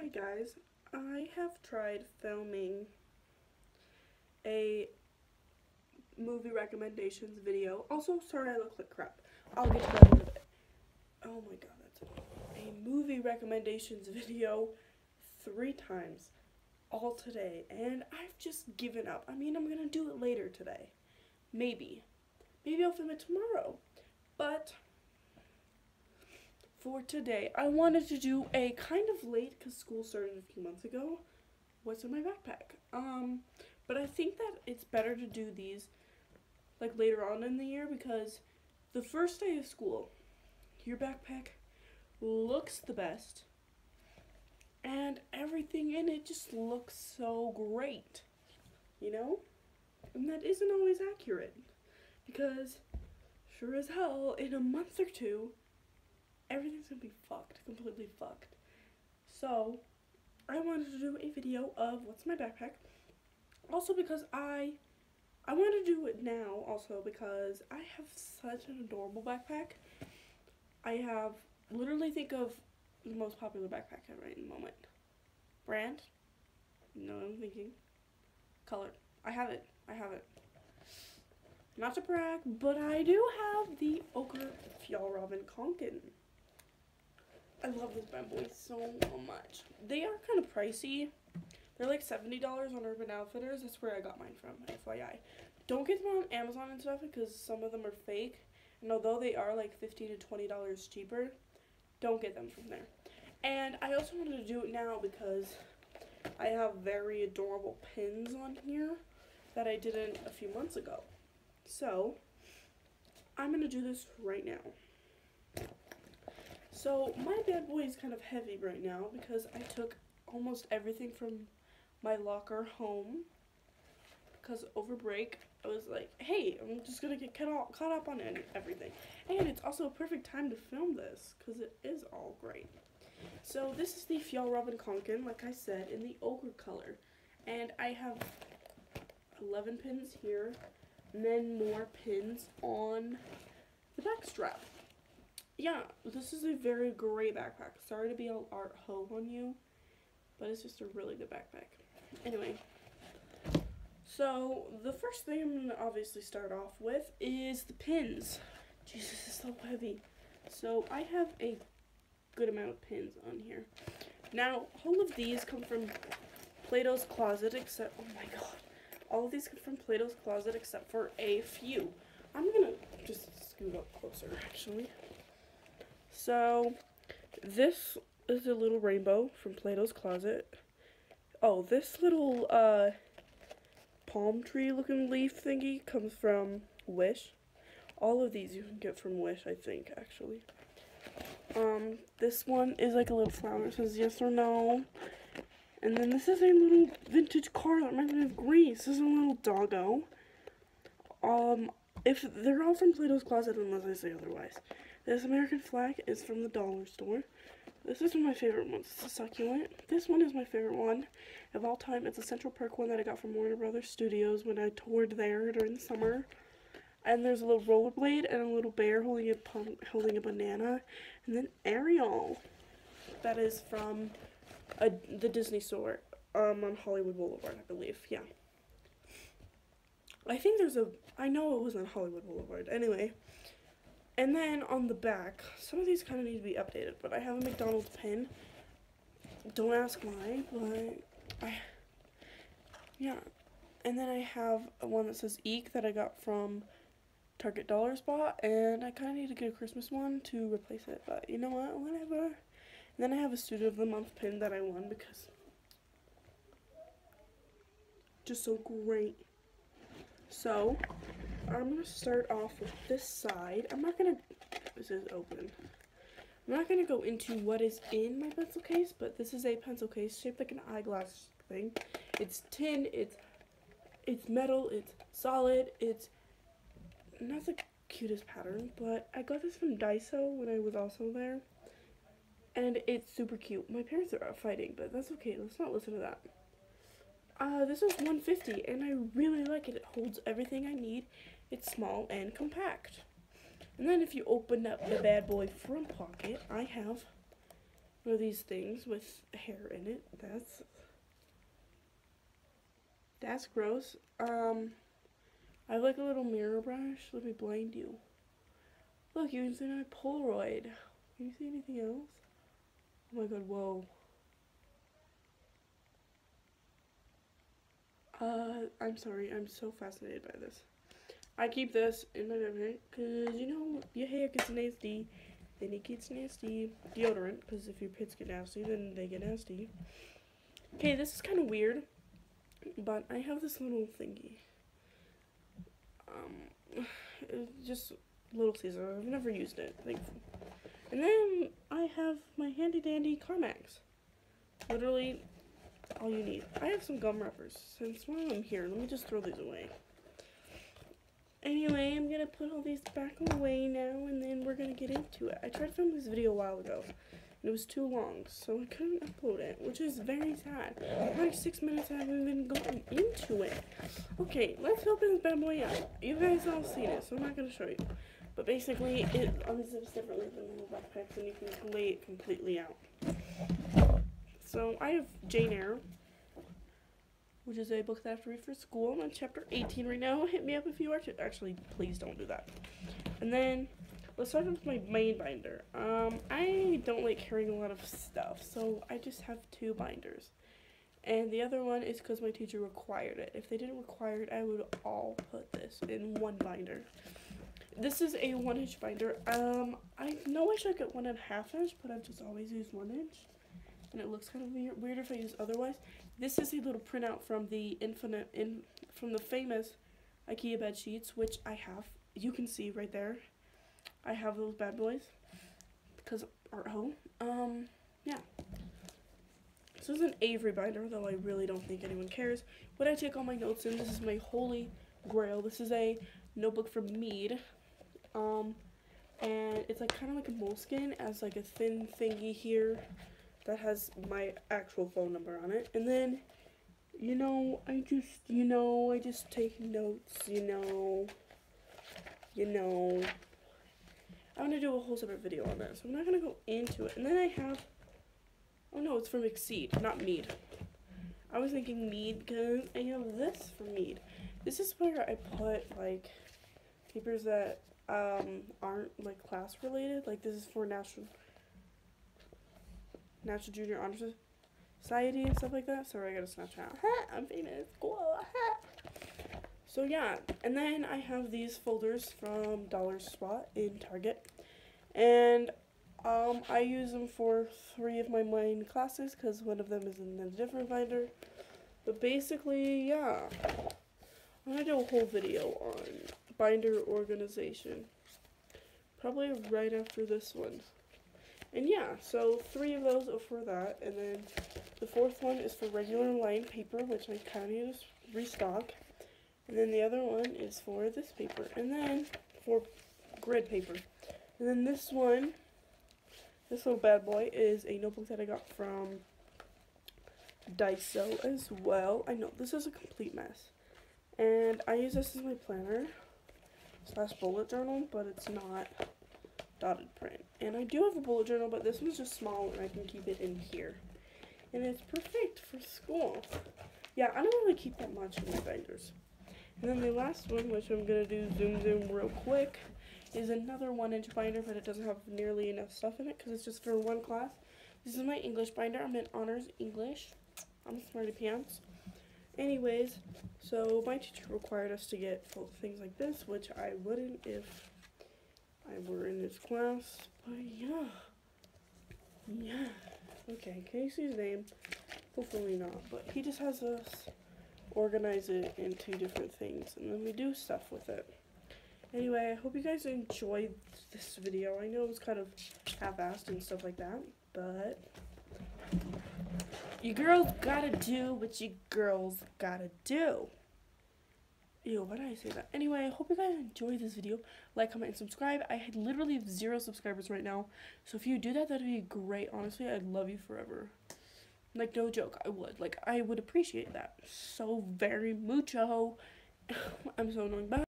Hi guys, I have tried filming a movie recommendations video. Also, sorry I look like crap. I'll get to that in a bit. Oh my god, that's a movie recommendations video three times all today, and I've just given up. I mean, I'm gonna do it later today. Maybe. Maybe I'll film it tomorrow. But for today, I wanted to do a kind of late because school started a few months ago. What's in my backpack? Um, but I think that it's better to do these like later on in the year because the first day of school, your backpack looks the best and everything in it just looks so great. You know? And that isn't always accurate because sure as hell in a month or two everything's gonna be fucked, completely fucked. So, I wanted to do a video of what's my backpack. Also because I, I want to do it now also because I have such an adorable backpack. I have, literally think of the most popular backpack right in the moment. Brand? No, I'm thinking. Color. I have it. I have it. Not to brag, but I do have the Ochre Fjallraven Kanken. I love this bad boy so much. They are kind of pricey. They're like $70 on Urban Outfitters. That's where I got mine from, FYI. Don't get them on Amazon and stuff because some of them are fake. And although they are like 15 to $20 cheaper, don't get them from there. And I also wanted to do it now because I have very adorable pins on here that I didn't a few months ago. So, I'm going to do this right now. So my bad boy is kind of heavy right now because I took almost everything from my locker home because over break I was like, hey, I'm just gonna get caught, caught up on everything. And it's also a perfect time to film this because it is all great. So this is the Fjallraven Kanken, like I said, in the ochre color. And I have 11 pins here, and then more pins on the back strap yeah, this is a very great backpack. Sorry to be all art ho on you, but it's just a really good backpack. Anyway, so the first thing I'm going to obviously start off with is the pins. Jesus, it's so heavy. So I have a good amount of pins on here. Now, all of these come from Plato's Closet, except, oh my god. All of these come from Plato's Closet except for a few. I'm going to just scoot up closer, actually. So, this is a little rainbow from Plato's Closet. Oh, this little, uh, palm tree looking leaf thingy comes from Wish. All of these you can get from Wish, I think, actually. Um, this one is like a little flower. It says yes or no. And then this is a little vintage car that reminds me of Grease. This is a little doggo. Um, if they're all from Plato's Closet unless I say otherwise. This American flag is from the dollar store. This is one of my favorite ones. It's a succulent. This one is my favorite one of all time. It's a Central Park one that I got from Warner Brothers Studios when I toured there during the summer. And there's a little rollerblade and a little bear holding a pump, holding a banana. And then Ariel. That is from a, the Disney store um, on Hollywood Boulevard, I believe. Yeah. I think there's a. I know it was on Hollywood Boulevard. Anyway. And then on the back, some of these kind of need to be updated, but I have a McDonald's pin. Don't ask why, but I, yeah. And then I have one that says Eek that I got from Target Dollar Spot, and I kind of need to get a Christmas one to replace it, but you know what, whatever. And then I have a Student of the Month pin that I won because just so great. So, I'm going to start off with this side. I'm not going to, this is open. I'm not going to go into what is in my pencil case, but this is a pencil case shaped like an eyeglass thing. It's tin, it's, it's metal, it's solid, it's not the cutest pattern, but I got this from Daiso when I was also there. And it's super cute. My parents are fighting, but that's okay. Let's not listen to that. Uh, this is 150 and I really like it. It holds everything I need. It's small and compact. And then if you open up the bad boy front pocket, I have one of these things with hair in it. That's that's gross. Um, I have like a little mirror brush. Let me blind you. Look, you can see my Polaroid. Can you see anything else? Oh my god, whoa. Uh, I'm sorry, I'm so fascinated by this. I keep this in my backpack because, you know, your hair gets nasty, then it gets nasty. Deodorant, because if your pits get nasty, then they get nasty. Okay, this is kind of weird, but I have this little thingy. Um, just Little Caesar. I've never used it, thankfully. And then I have my handy dandy Carmex. Literally all you need. I have some gum wrappers. Since while I'm here, let me just throw these away. Anyway, I'm gonna put all these back away now and then we're gonna get into it. I tried to film this video a while ago and it was too long, so I couldn't upload it, which is very sad. Like six minutes I haven't even gotten into it. Okay, let's open this bad boy up. You guys all seen it, so I'm not gonna show you. But basically, it unzips differently than the backpacks, and you can lay it completely out. So I have Jane Eyre, which is a book that I have to read for school. I'm on chapter 18 right now. Hit me up if you are to. Actually, please don't do that. And then let's start with my main binder. Um, I don't like carrying a lot of stuff, so I just have two binders. And the other one is because my teacher required it. If they didn't require it, I would all put this in one binder. This is a one inch binder. Um, I know I should get one and a half inch, but I've just always used one inch. And it looks kind of weird, weird if I use otherwise. This is a little printout from the infinite, in from the famous IKEA bed sheets, which I have. You can see right there. I have those bad boys because art home. Um, yeah. This is an Avery binder, though I really don't think anyone cares. What I take all my notes in, this is my holy grail. This is a notebook from Mead. Um, and it's like kind of like a moleskin as like a thin thingy here that has my actual phone number on it. And then, you know, I just, you know, I just take notes, you know, you know. I'm going to do a whole separate video on that, so I'm not going to go into it. And then I have, oh no, it's from Exceed, not Mead. I was thinking Mead because I have this from Mead. This is where I put, like, papers that um, aren't like class related. Like this is for national National Junior Honor Society and stuff like that. Sorry, I got a Snapchat. I'm famous. Cool. So yeah, and then I have these folders from Dollar Spot in Target, and um, I use them for three of my main classes because one of them is in a different binder. But basically, yeah, I'm gonna do a whole video on binder organization. Probably right after this one. And yeah, so three of those are for that. And then the fourth one is for regular lined paper, which I kind of to restock. And then the other one is for this paper. And then for grid paper. And then this one, this little bad boy, is a notebook that I got from Daiso as well. I know, this is a complete mess. And I use this as my planner slash bullet journal, but it's not dotted print. And I do have a bullet journal, but this one's just small and I can keep it in here. And it's perfect for school. Yeah, I don't really keep that much in my binders. And then the last one, which I'm going to do zoom zoom real quick, is another one inch binder, but it doesn't have nearly enough stuff in it because it's just for one class. This is my English binder. I'm in honors English. I'm smarty pants. Anyways, so my teacher required us to get things like this, which I wouldn't if I were in this class. But yeah. Yeah. Okay, his name? Hopefully not. But he just has us organize it into different things. And then we do stuff with it. Anyway, I hope you guys enjoyed this video. I know it was kind of half-assed and stuff like that. But you girls gotta do what you girls gotta do. Ew, why did I say that? Anyway, I hope you guys enjoyed this video. Like, comment, and subscribe. I had literally have zero subscribers right now. So if you do that, that'd be great. Honestly, I'd love you forever. Like, no joke, I would. Like, I would appreciate that so very mucho. I'm so annoying. Bye.